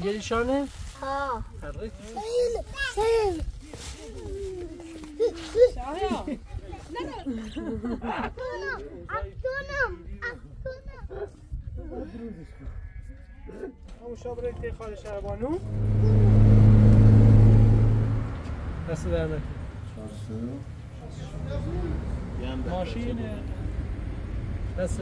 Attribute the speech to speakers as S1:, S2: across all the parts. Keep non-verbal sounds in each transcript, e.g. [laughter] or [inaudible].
S1: گلیشانه؟
S2: ها
S1: آره
S2: سهل سهل
S3: شایا
S2: Aslanım, aslanım, aslanım.
S1: همون شب تی خال شهربانو دست در نکن ماشینه دست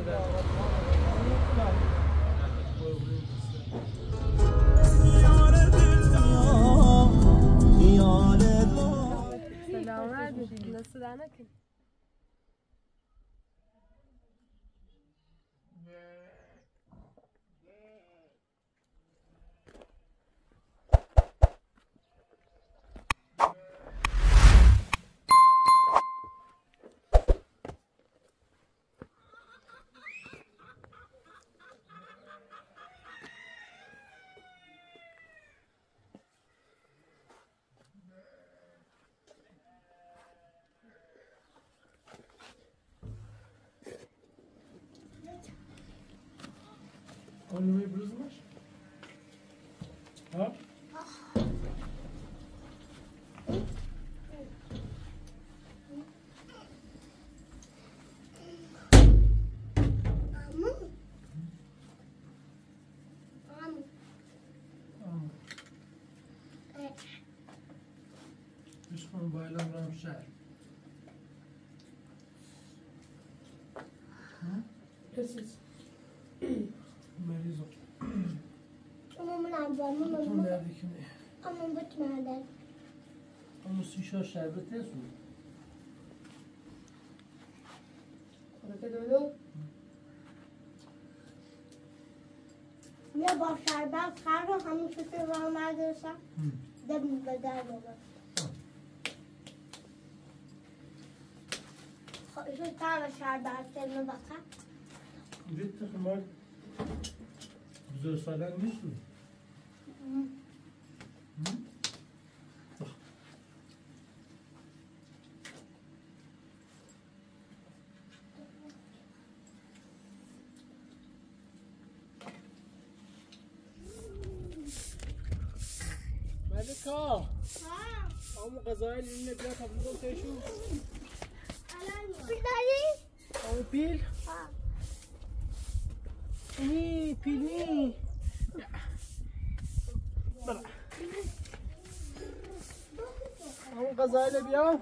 S1: در
S3: نکن
S1: شهر. مریضم
S2: Ama ben ablamın
S1: تو
S2: ama
S1: نردیکنه
S2: ama bitmeden.
S1: اما سیشا شربت نیست
S3: Hareket öyle.
S2: Ne başlar ben sarı hamur sütü vermezsem de bedel olur. lütfen aşağıda harflerine bakar.
S1: Bir tıkmak güzel söylenmiş mi?
S2: Hı.
S1: Bak. Melika! Ha? Ama kazayla eline
S2: bir
S1: atabilir olsaydı şu. بيلي طلع هون
S2: غزالة بيو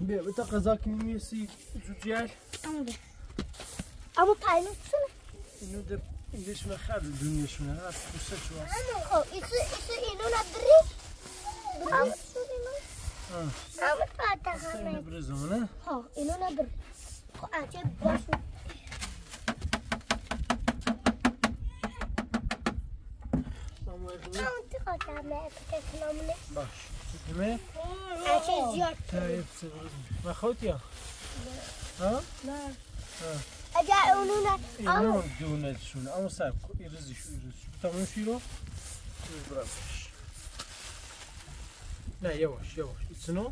S1: بيه بتاقة ذاك ميسي زوجيال أبو
S2: طايلة سنة
S1: ندب این دیش مخرب دنیشونه از پوسته چواست
S2: خب ایسه
S1: اینو نبری بری
S2: اینو نبری اینو نبری خواهد
S1: باش.
S2: باش.
S1: اینو دونه شونه اما سر ایرزی شو ایرزی شو تمام شیرو برامش نه یواش ایتسنو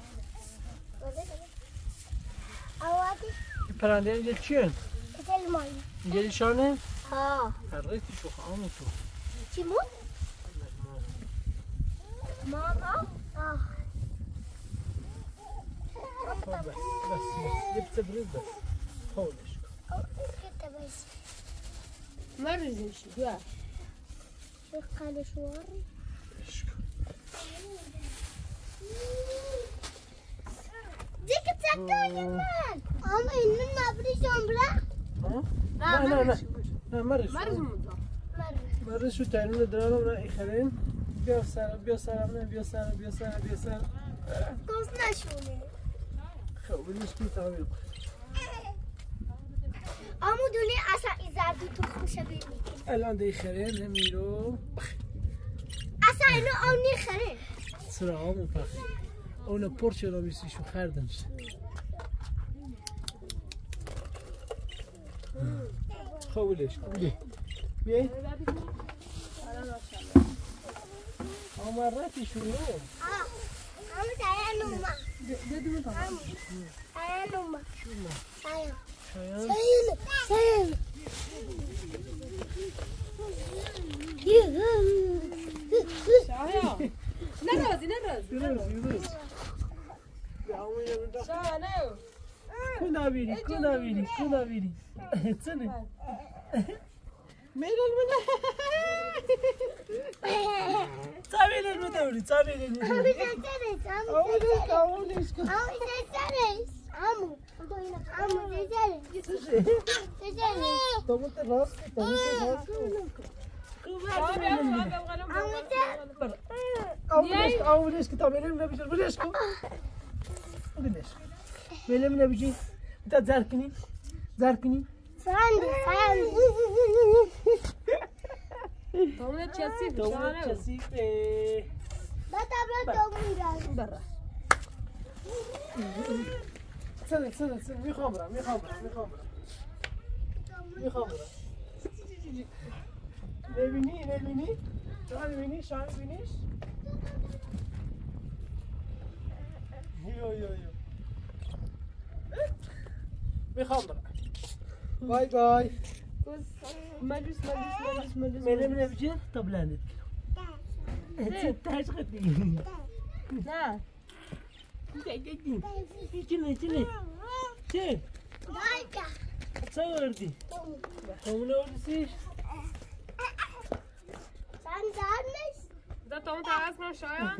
S2: Avadi.
S1: این پرنده اینجا چیه؟
S2: Güzel mi?
S1: اینجا شانه؟
S2: Ha.
S1: حرکتی شو خواهم تو
S2: Timon? Mama. Ah.
S1: خب بس بس بس جبت برز بس خولش
S2: او
S3: كيف تبعث مرضين
S2: شو قال شوار شكا دكتوره يا مان امي ما بريش امبرا
S1: ها لا لا
S3: لا مرض مرض
S1: مرض شو تعملوا درنا انا خلين بيوصل بيوصل بيوصل بيوصل بيوصل
S2: خلصنا شو لي
S1: خوي مش بيطويك تعمیر
S2: Ama dünü asa izardı tutmuş bir.
S1: الان دی خرین نمیرو.
S2: Asa inu avni khare.
S1: سرا هم پخی اون پرچ رو بیسی شو خردمش خب بلیش کن. بیا. بیای. مرتی شروع.
S2: آه. عمو تعالى نومة عمو تعالى نومة تعالى
S1: شایان
S2: تعالى
S1: Sayın.
S3: Sayın. Sayın.
S1: Nerede? Nerede? Yürüyoruz, yürüyoruz. Şahane. Kuna biri, kuna biri, kuna biri. Etsene. Meral bana.
S2: Tabii
S1: lan
S2: bu da
S1: tabii
S2: lan.
S1: Tabii lan,
S2: tabii. Amu, amu, amu. Amu, amu.
S1: Amu. مت راست
S2: عمو تسرس
S1: آمونش آمونش که تا میرم نبیشن بلش کن بلش میلم نبیشی تا زرکنی زرکنی
S2: ساندي ساندي
S3: تو نه چسی
S1: تو
S3: شایا نه
S1: کسیفه
S2: بتا بلا دوميرا
S3: برا
S1: سنه سنه سنه می‌خوام برم می‌خوام برم می‌خوام برم می‌خوام برم ببینی ببینی. شما ببینی شما ببینیش. یو یو یو می‌خوام برم بای بای.
S3: مجلس مجلس مجلس مجلس.
S1: میلم نبیجه تا بلندت. کنم تاش Cine,
S3: cine?
S1: Ce? Gata. Ce
S2: ordi?
S1: Tomule ordi si? Da
S2: tom
S3: ta azi nașa aia?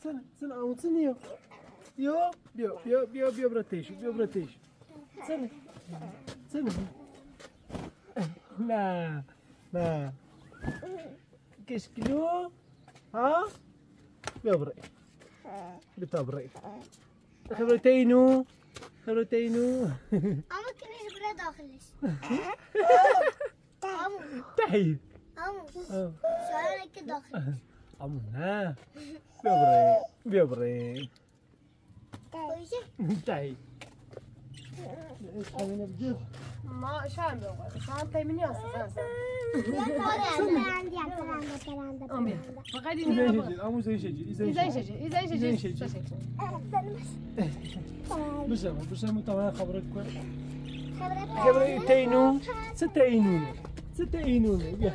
S3: Ține,
S1: ține, am ține eu. Eu, eu, eu, eu, eu brăteșu, eu brăteșu. Ține, ține. Na, na. Keşkiliyor. Ha? Böbrek. بتبرق خبرتينو؟ خبرتينو؟
S2: عمو كنش برا داخلش عمو [laughs]
S1: تحيي
S2: عمو أه.
S1: شعرك داخلش عمو
S2: أه.
S1: ها. بيبرق بيبرق تحيي
S3: ما شایم بگو شایم تیمینی هست
S2: عندي عندي
S3: آمین فقط این
S1: إذا
S3: میره
S1: شجر أمو زي شجر إذا
S3: ایزای
S1: شجر
S3: شجر ایزای
S1: إذا
S3: شجر
S1: شجر بسم بسم طبعا خبرك كويس خبرك تينو ستة إينون ستة إينون يا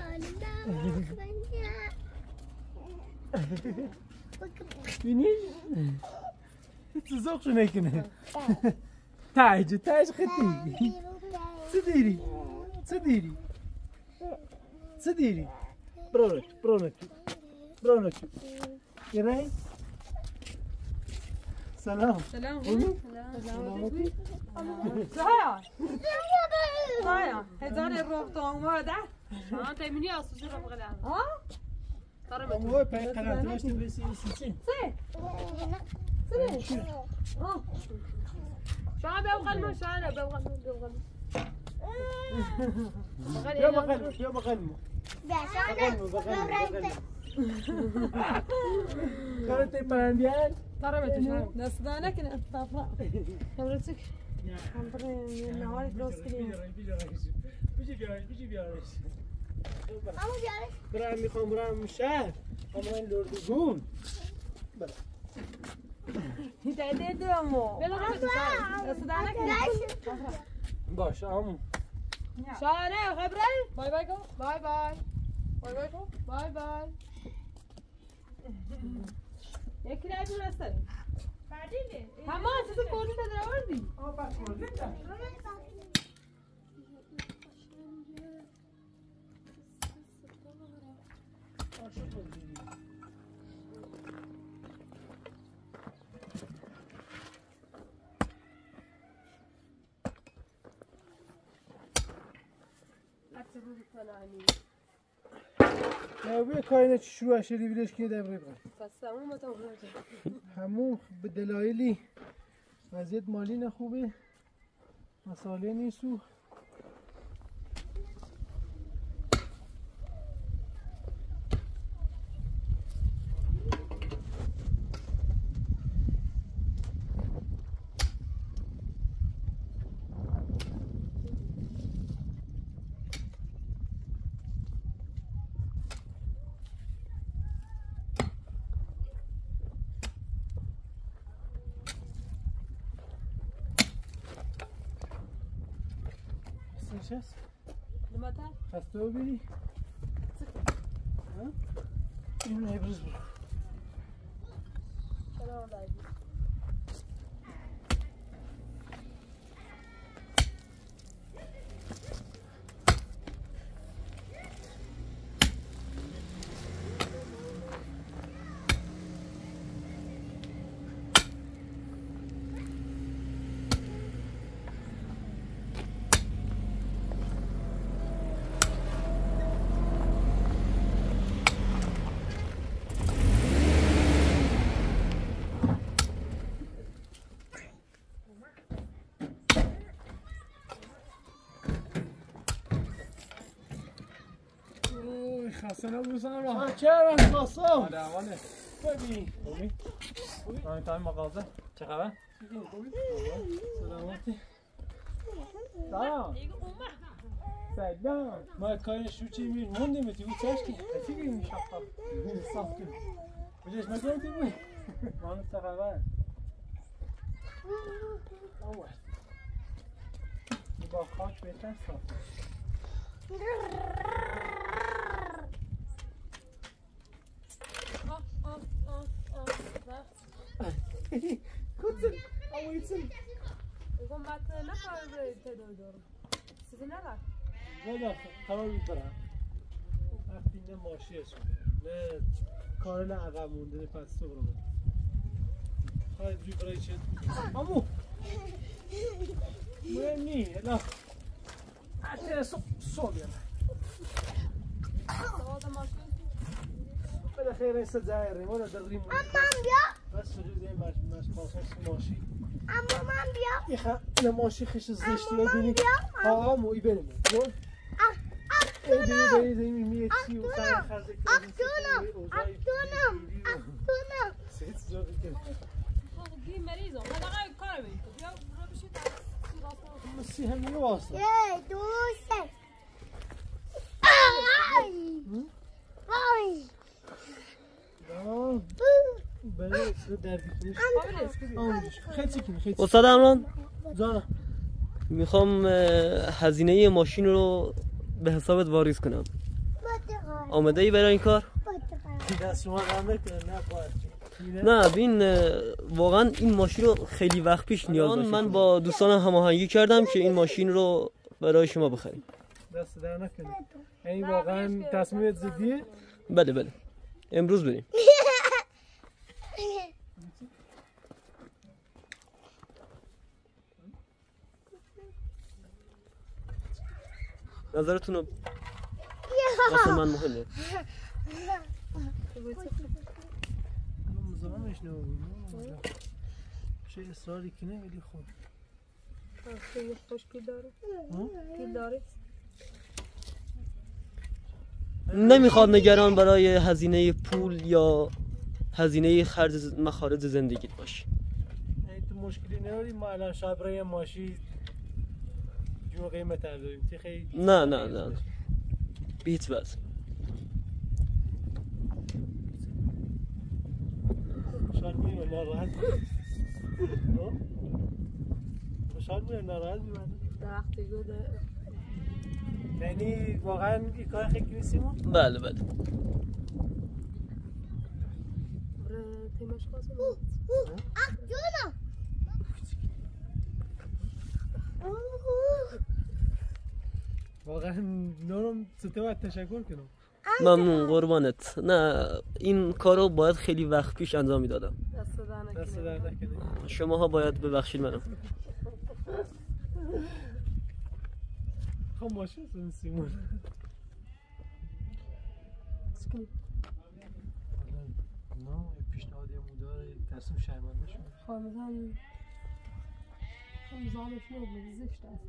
S1: فينيش تزوق شنو هيك تاج تاج ختي صديري صديري صديري برونك برونك برونك يا راي سلام.
S3: سلام.
S1: قولي.
S3: سلام. شایا شایا هزار روح تو اومده شایم تیمینی هست چرا بقول ها ترى ما
S1: هو باي قناة واش تبي سي سي
S3: سي سي اه شعب يا وغلمه شعب
S1: يا وغلمه يا وغلمه يا بغلمه يا
S3: بغلمه قررتي بانديال ضربت شعب نصدانك نطفى خبرتك نهارك لوس كريم
S1: بيجي بيعرس بيجي بيعرس برامي خمرام شهر خمران لوردوزون بلا.
S3: هداية دومو بلا غلط دست دانه کنه
S1: باش عمو
S3: شانه خبره باي باي كو باي باي باي باي كو باي باي یکی رای هستن همه اساس کلی تدر آوردی عکس رو بکنانی
S1: ناوی کاینه چی شروع شدی بیلش که در بگم
S3: پس تموم متوجه
S1: همون به دلایلی وضعیت مالی نخوبه مسائل نیستو نشست
S3: لمتى؟
S1: خسته ببینی ها؟ این ابروز برو
S3: سلام
S1: اوه خسته نبودم را چه من خواستم
S4: اوانه
S1: ببین.
S4: خوبی؟ خوبی؟ تایم مغازه. چه خبر؟
S1: سلامتی. سلام.
S4: سلام.
S1: ما کارش رو چی میر موندیم تی بود چشکی چی گیم شفاف صاف کن بجاش مکان تی بود
S4: مانو چه خبر؟
S1: اول با خاک بهتر صاف
S3: آه آه آه آه وقت
S1: کدزن اویتن
S3: يقوم بعد نفر تدور سيدي نلعب
S1: والا قرار برم وقتی نه ماشی هست نه کار نه عقب مونده پس تو برو خواهد روی برای چه امو مهم نی الا حتی سو سو بیارم
S3: هذا ماشي
S1: بالاخره است زایریم ولا دریم
S2: من بیا.
S1: بس سجود این مش مش پاساس ماشی.
S2: اما من بیا.
S1: یه خ نه ماشی خش زشتی رو ببینی.
S2: بیا.
S1: ها مو ای بریم سی و
S2: اختونم اختونم اختونم
S3: بشي
S1: مسی هم یه واسه.
S2: یه دو سه. آی آی
S1: آه بله در بیکنش خیلی کنی خیلی
S5: استاد امران می‌خوام هزینه ماشین رو به حسابت واریز کنم. آماده ای برای این کار؟
S1: نه
S5: ببین واقعا این ماشین رو خیلی وقت پیش نیاز داشتم. من با دوستانم هماهنگی کردم که این ماشین رو برای شما بخریم.
S1: دست در نکنه. یعنی واقعا تصمیمت زدیه
S5: بله بله. امروز بریم. نظرتون رو واسه من مهمه.
S1: مزاحمش نمون چه اصراری کنه ولی خوب
S3: خیلی خوش پیل داره پیل داره؟
S5: نمی‌خواد نگران برای هزینه پول یا هزینه خرج مخارج زندگیت باشی
S1: یعنی تو مشکلی نداری؟ ما الان شب رای ماشی جو قیمت هم داریم خیلی؟
S5: نه نه نه به هیچ وجه
S1: خوشحال یا ناراحت؟ خوشحال می‌بینی یا ناراحت
S3: درخت گل.
S1: یعنی واقعا کار خیلی نیستیم
S5: بله بله.
S2: اختونم
S1: واقعا نورم سته باید تشکر کنم.
S5: ممنون قربانت. نه این کارو باید خیلی وقت پیش انجام می‌دادم.
S3: دست نکنه
S5: شماها باید ببخشید منم. [laughs]
S1: خب ماشین سون سیمون نه پیشنهاد یه مدار تصمیم شرمنده شد.
S3: خانزان خانزانش نبود زشت است.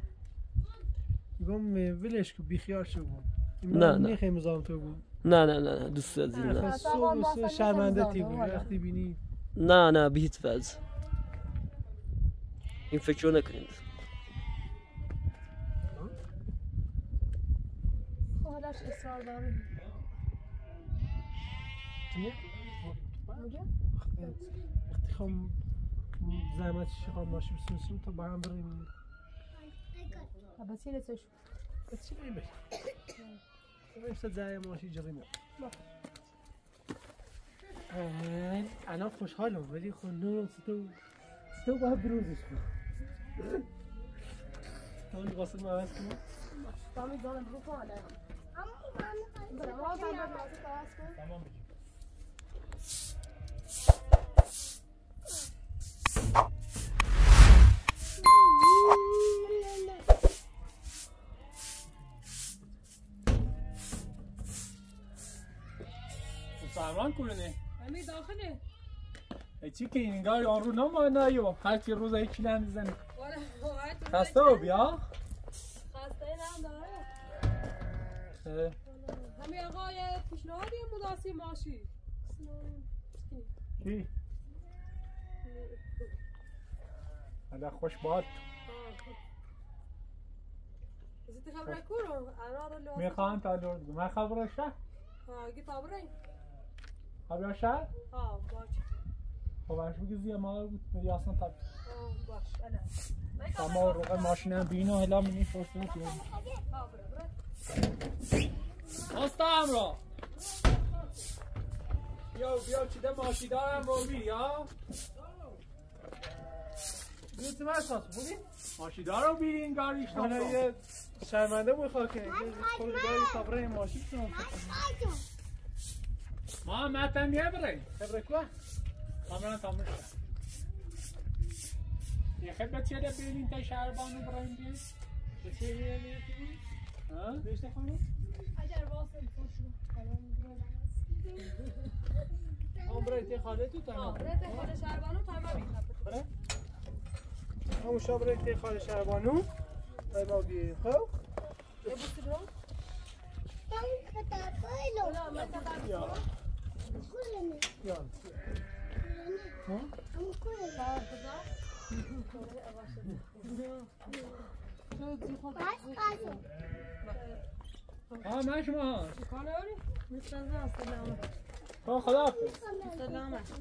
S1: میگم ولش کو بیخیال شو بود
S5: نه، نه.
S1: خیلی مزاحم تو بود
S5: نه نه نه دوست عزیز نه.
S1: آخه سو- سو شرمنده تی بود وقتی بینی.
S5: نه نه به هیچ وجه این فکر رو نکنید.
S3: حالش اصرار؟ میگه
S1: وقتی خواهم زحمت چی خواهم ماشین بسنسیم تا با هم بریم
S3: وسیلتش
S1: چی می‌بینی؟ وایسا جای ماشی جریم الان خوشحالم ولی خب نو ستو ستو باید بروزش کن تو این قاسم عوض کن
S4: بگی سامران کلونه.
S3: همین داخله.
S4: ای چی که این گاری آن رو نما نیو هر چی روز یکی لند
S3: واقعا
S4: خسته بیا. اه،
S3: همین آقای پیشنهادی مداسی ماشی
S4: کی حالا خوش باد.
S3: زیت خبره کورو انا رو
S4: می‌خوان تا دور بگو. من خبر شهر
S3: ها گی تابره
S4: خبر شهر
S3: ها باش.
S4: خب اش بگی زیر ما بود. بری اصلا تا
S3: ها باش. انا
S4: اما روغ ماشین هم بینو هلا منی فرصت
S3: ها بره بره
S4: استا امرا بیا بیا چیده ماشی دارم رو میری ها
S1: دوست من اساس بودی؟
S4: ماشی دارم بیری این گاریش
S1: حالا یه شرمنده می‌خواد که خود داری خبره ماشی کنم
S4: ما متن یه بره.
S1: خبره که
S4: کامران تامش یه خیلی چیه ده بیرین تا شهر بانو برایم بیر
S1: به چه بهش نخواهیم؟
S3: اگر
S1: برای تی خاله تو تمام
S3: رد خود شربانو تمام می‌خواد
S1: همون شب برای تی خاله شربانو تمام بیه خب
S3: یه بوسی برو
S4: ها من شما.
S3: سلام
S4: ها خدا
S3: سلام
S1: شنو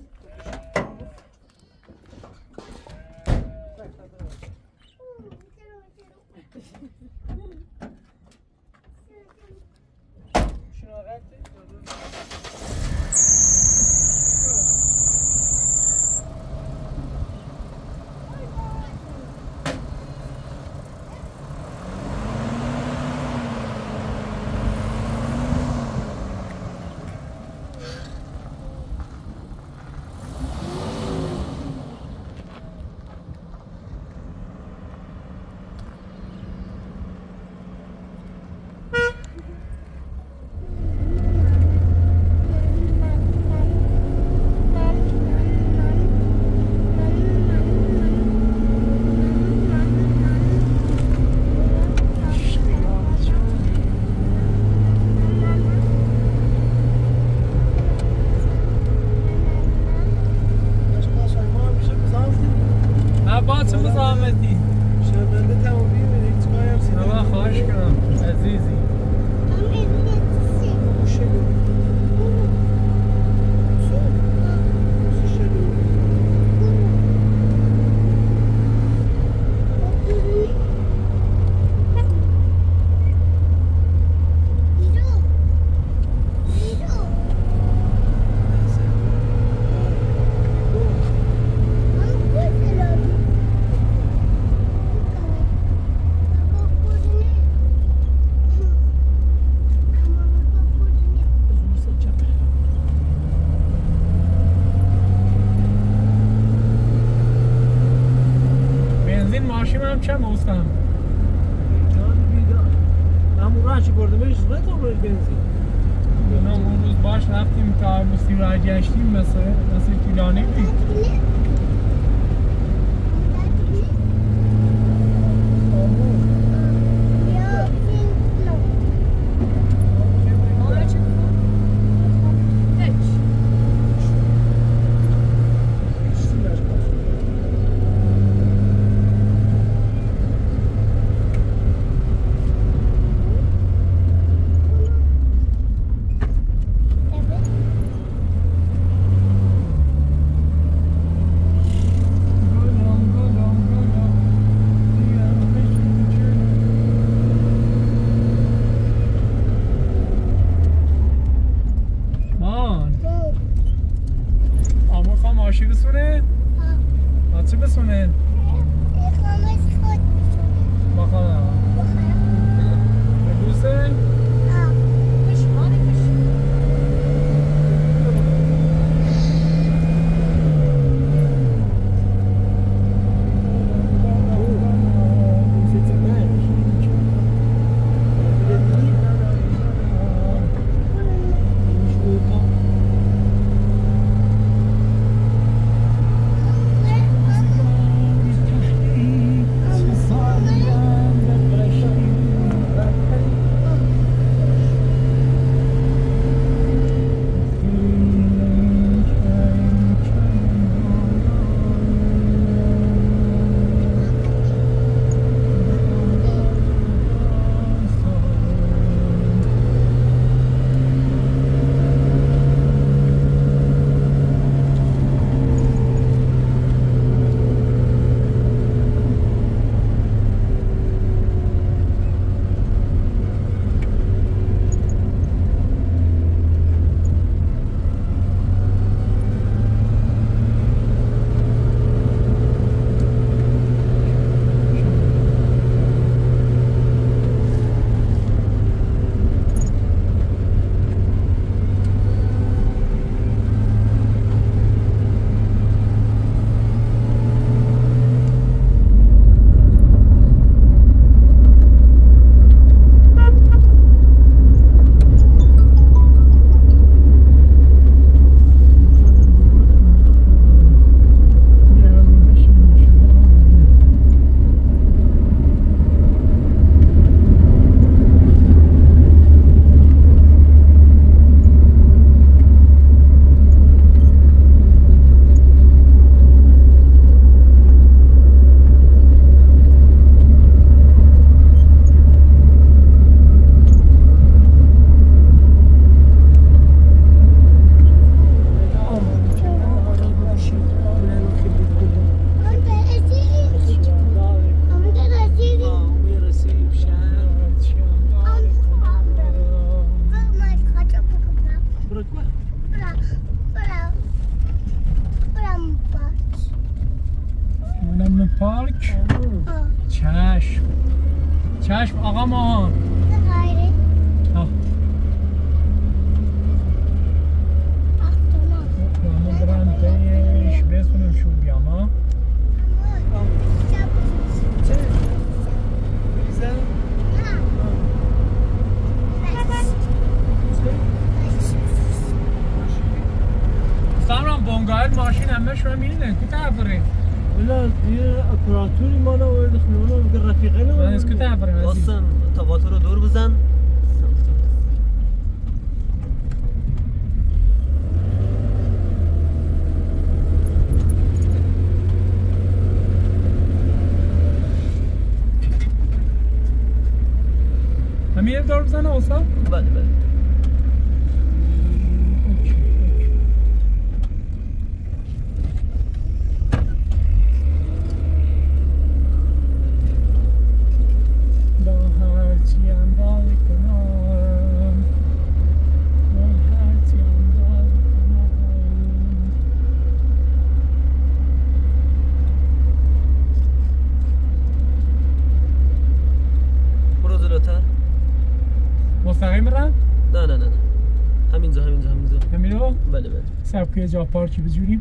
S4: سبکه جا پارکی بجوریم.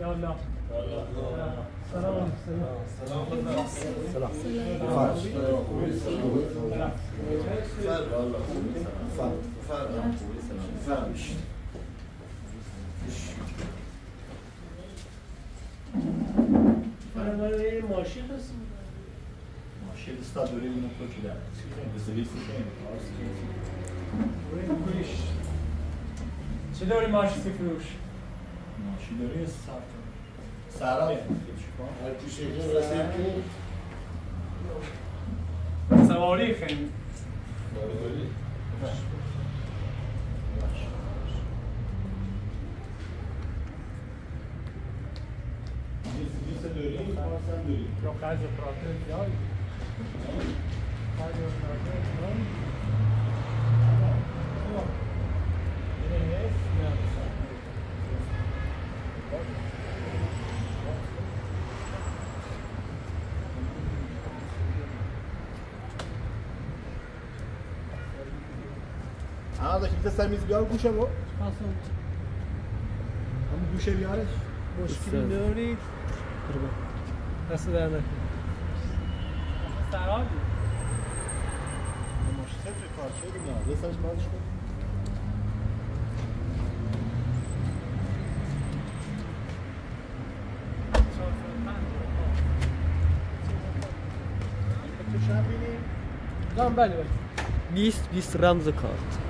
S4: يا الله سلام سلام سلام سلام سلام سلام
S1: برای ماشین هست
S6: ماشین استا دوری اینو کوچیده بسیاری سیستم آرسی کوچیده
S4: چه دوری ماشین سیفروش فروش؟
S6: Machine داره سر سرا
S4: سواری خیلی.
S6: Você dori, passa dori.
S4: یا خرج پراتر زیاد. خرج پراتر زیاد
S6: آه داشتی بیت سر میز بیار گوشه رو. همون گوشه بیارش.
S1: مشکلی دارید؟ دست در نکن.
S4: سرابی
S6: پارچه دیگه؟ بازش کن. تو شب بینیم
S1: دام بله بله
S5: 20 20 رمز کارت.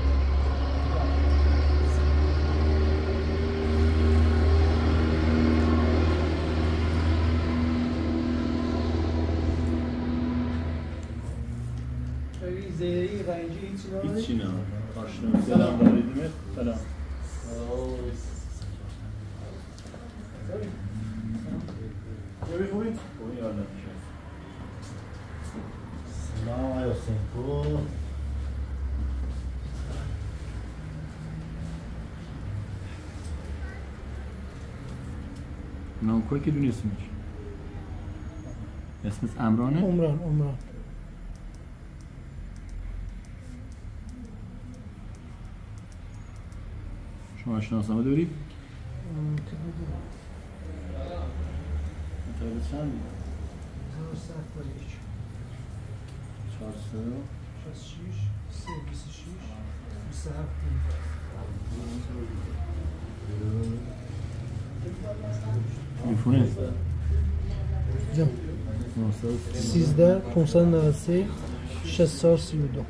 S1: رنجی هیچی نداری؟
S6: هیچی نه. آشنا. سلام. داریدیم سلام.
S7: سلام آیا سنکو
S6: نامکوی که دونی اسمش؟ اسمش امرانه؟
S1: عمران عمران.
S6: شما شناسنامه داری؟
S1: ام، که بگو.
S6: متولد چندی؟
S1: هزار و صد و یک.
S6: چهار سه
S1: شصت و شیش، سه بیست و شیش، بیست و هفت
S6: تلفونه
S1: جم. سیزده، پونصد و نود و سه، شصت و چهار، سی و دو.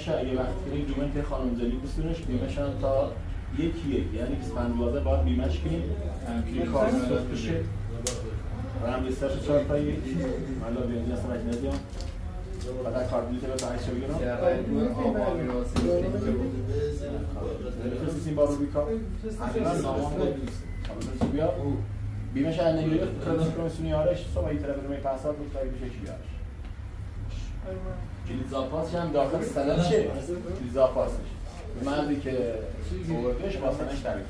S6: بیمهش اگه وقتی کنی دومنت خانمزادی بسونش هم تا یکی یک یعنی 25 دوازه باید بیمهش کنیم. که کار سوخت بشه. و هم بسترش چهار تایی. حالا بیانجی اصلا اجنه دیام فقط کارت بیلیت رو تا عکس بگیرم. بفرستیم با روبیکا حتما نامان حالا بیا. بیمهش اگه نگیری. کردن کمیسیونی آرش صبح این طرف رو پاسات بود تا بشه چی بیارش. کلیزاپاس هم داخل سند چه؟ کلیزاپاسش به مردی که بوردش با سندش تعریف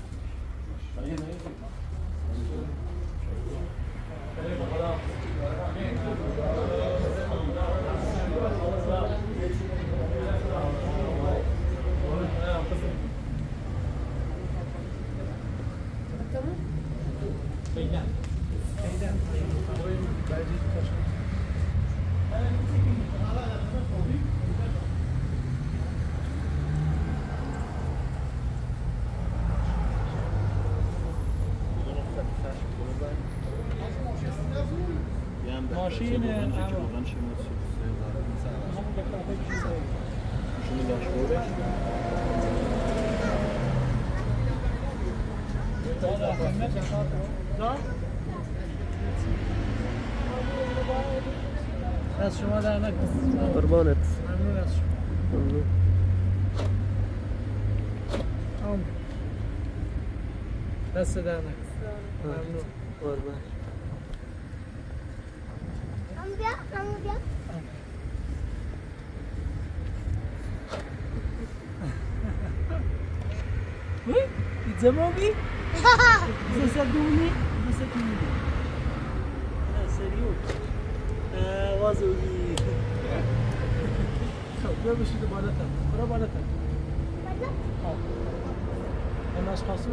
S4: از شما در نکنم
S5: قربانت
S4: ممنون از شما
S5: ممنون
S4: دست در نکنم ممنون
S5: قربان Oui,
S4: ils ont envie. Vous êtes donné, vous êtes donné. Ah, sérieux. Ah, vas-y. Çok bir şey de bana tak. Bura bana tak. Bana? Ha. Hemen şansım.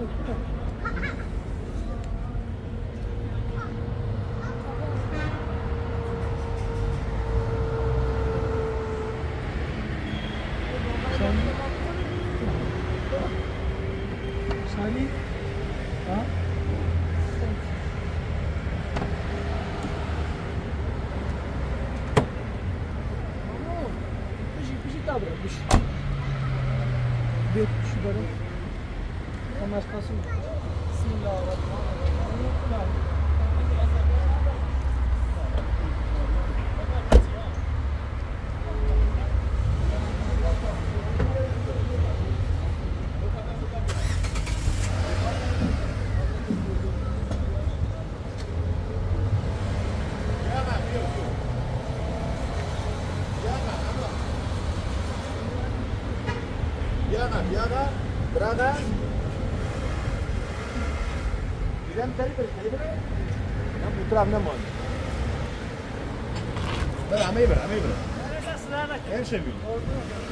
S7: Diana, Diana, Brana. Diana, calibre, calibre. Нам утрам не може. Да, ама и бра, ама и бра. Her şey
S1: bilmiyor.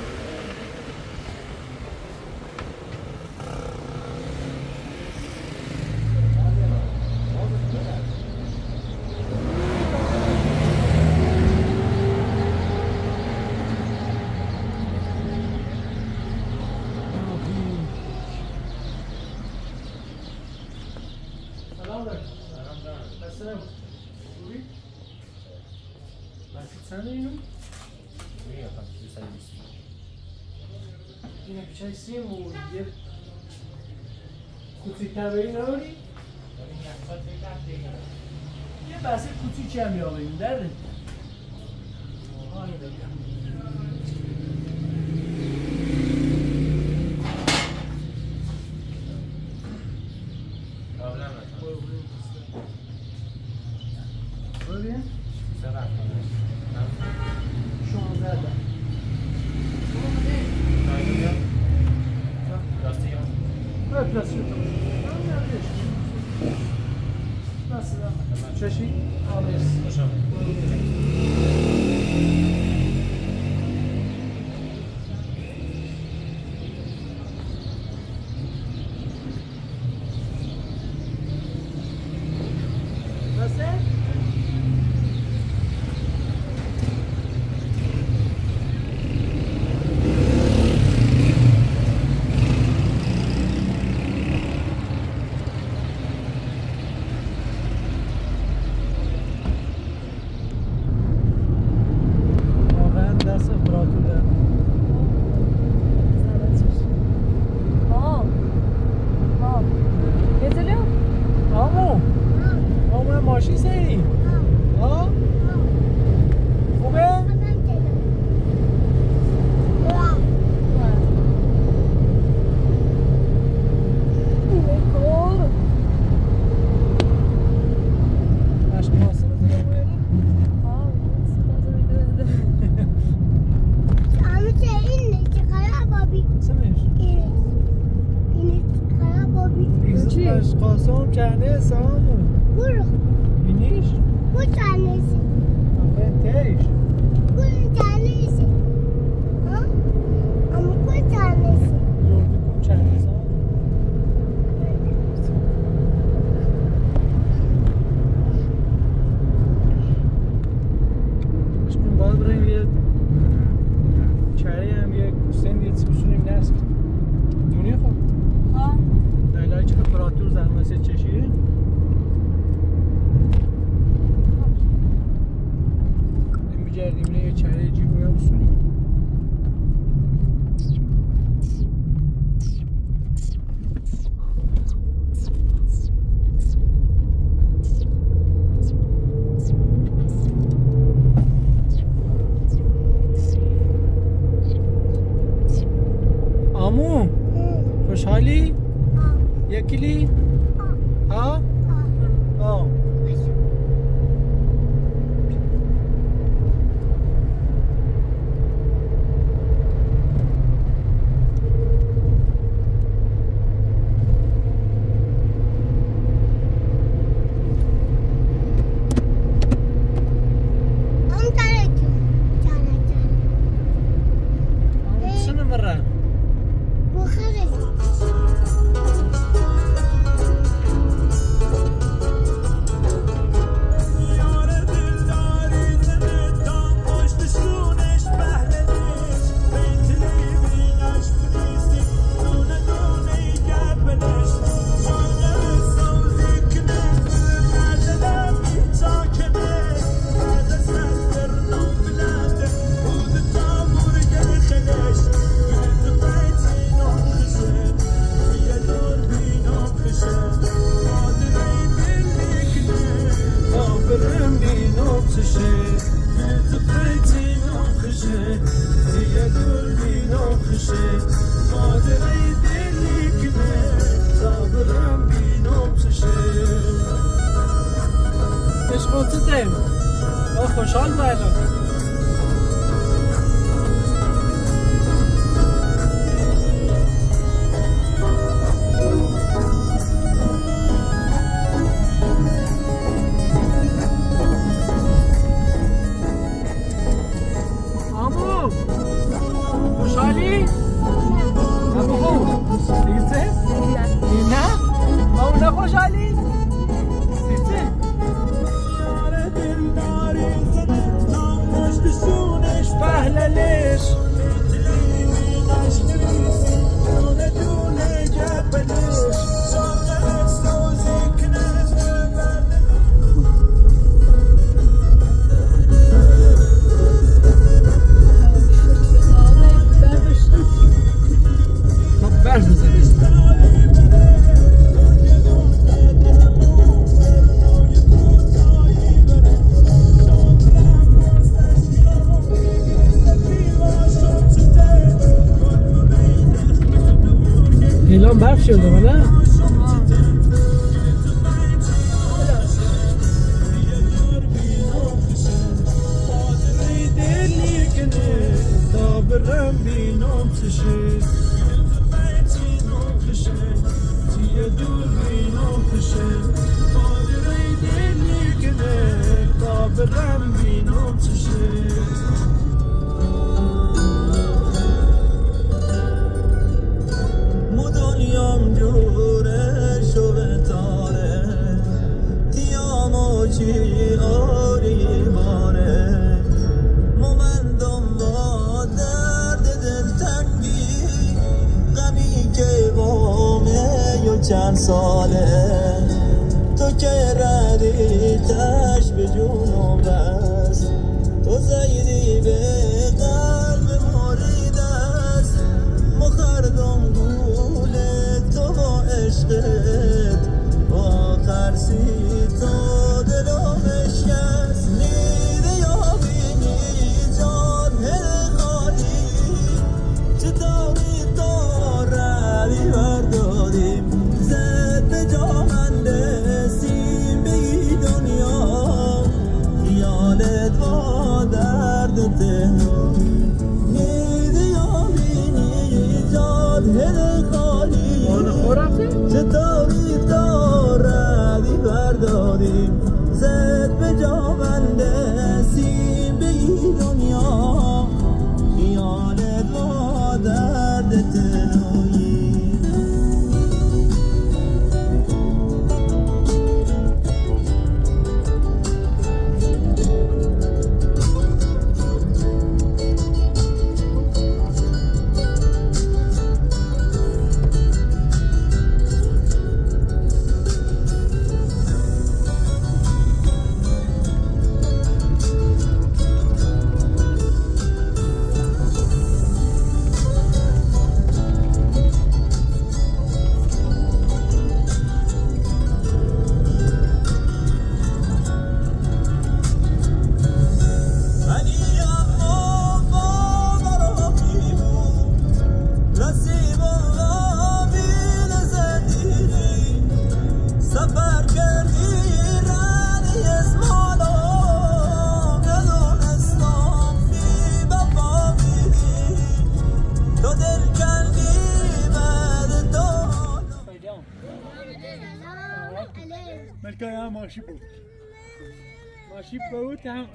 S1: şey
S4: oldu bana.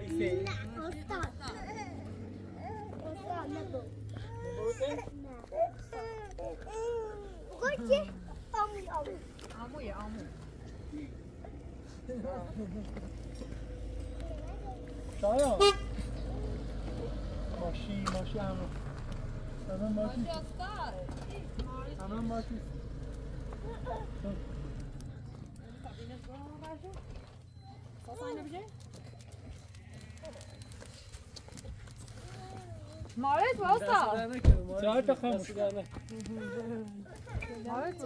S4: dice? Gorki, amu amu. Amu ya amu. Şaya. Maşi, maşi
S8: amu.
S4: Tamam maşi. Tamam maşi. Tamam.
S1: Sana bir şey?
S3: مارد واسا
S1: چهار تا خاموش
S3: مارد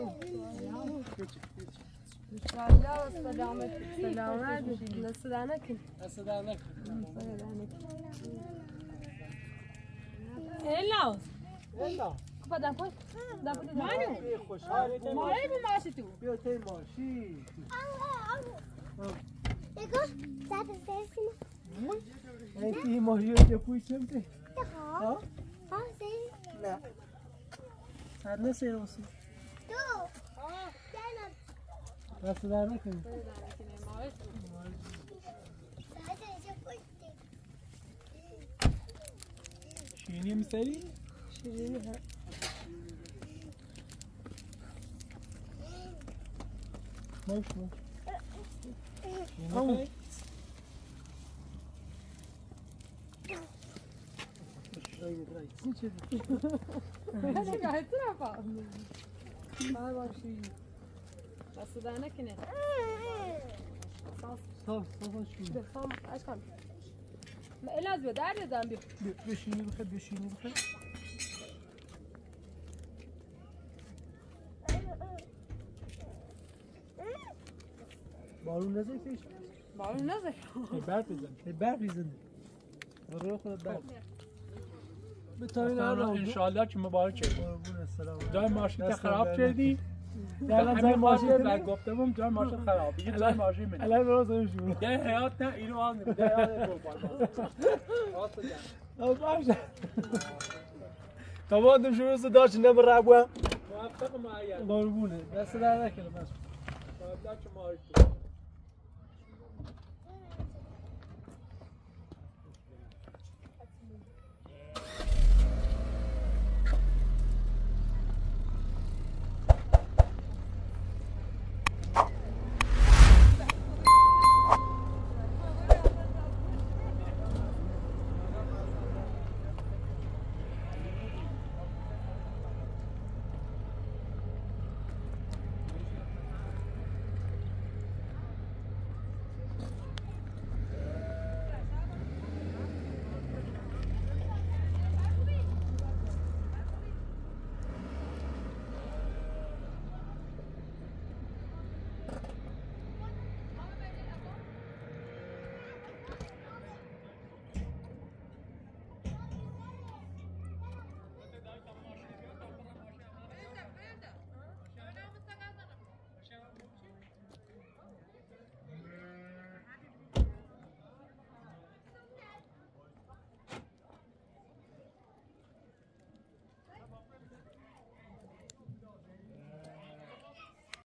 S3: انشاءالله سلامت سلامت بشین صدا نکن
S1: صدا نکن
S3: هلا
S1: هلا
S3: خب دم کن دم کن
S1: مانو
S3: ماره بو ماشی تو
S1: بیا تی ماشی
S2: نگاه زد سرسی ما
S1: این تی ماشی رو جپوی چمته تی
S2: ها
S1: ها
S2: ها سرسیم
S1: نه سر نسیر بسی
S2: دو گلم
S1: دست در نکن شیرینی میسری؟ باش باش شیرینی
S3: هذا قاعد ترفع ما باشي بس ده انا كنا
S1: صاف صاف شیرینی
S3: بفهم اشكال ما إلا زبد عادي ذنبي
S1: بشینی بخیر بشینی بخیر بارون نزد پیش
S3: بعرف نزل
S1: برف بزن برف بزن برو خودت برف به تا این
S4: اصلا [laughs]
S1: الان
S4: انشالله که مبارکه
S1: قربون السلام
S4: جای ماشین که خراب کردی.
S1: الان زای
S4: ماشین در بودم جای ماشین خراب. دیگه جای ماشین منه
S1: الان برو زای شروع
S4: یه حیات نه اینو آن نمیده یه
S1: آه، باشه [laughs] تا بعدم شروع صدا چه نم ربوه
S4: موفق معین.
S1: قربونه. دست در نکنه بس.
S4: موفق معین